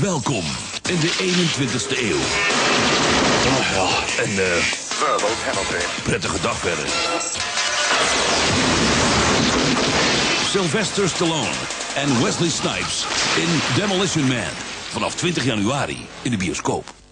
Welkom in de 21ste eeuw. Oh, ja. En eh, Verbal penalty. prettige dag verder. Sylvester Stallone en Wesley Snipes in Demolition Man. Vanaf 20 januari in de bioscoop.